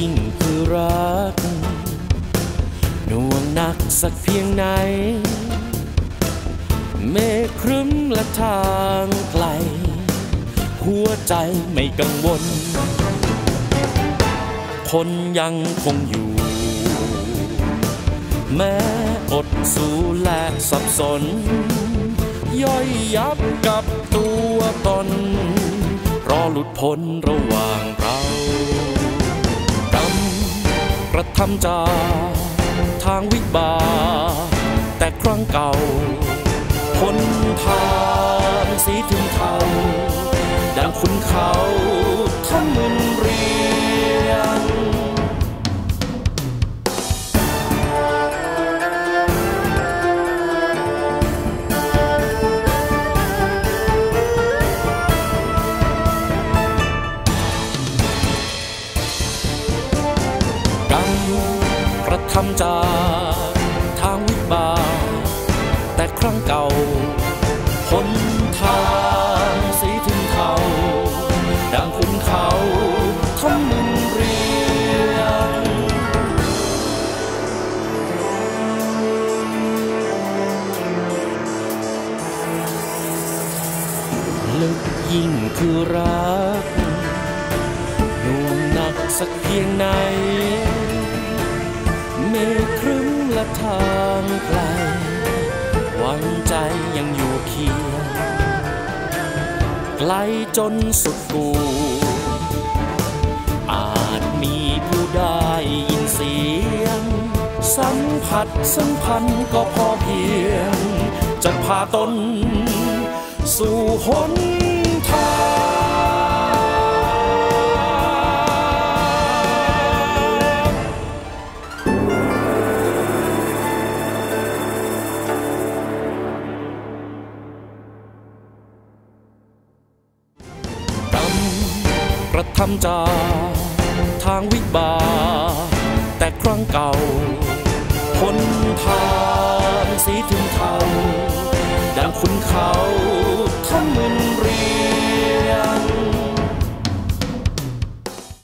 ยิ่งคือรักหน่วงหนักสักเพียงไหน เมฆครึ้มและทางไกล หัวใจไม่กังวล คนยังคงอยู่ แม้อดสู้และสับสน ย่อยยับกับตัวตน รอหลุดพ้นระหว่างเรา ระทำจา ทางวิบาก แต่ครั้งเก่าคนทางสีถึงทาง ระทำจากทางวิบากแต่ครั้งเก่าพ้นทางสีถึงเทาดังคุณเขาทำมึนเรียนลึกยิ่งคือรักหน่วงหนักสักเพียงไหน เมฆครึ้มและทางไกลหวังใจยังอยู่เคียงไกลจนสุดกูอาจมีผู้ได้ยินเสียง สัมผัสสัมพันธ์ก็พอเพียง จะพาตนสู่หน ระทำจา ทางวิบาก แต่ครั้งเก่าพ้นทางสีถึงเทาดังคุณเขาทำมึนเรี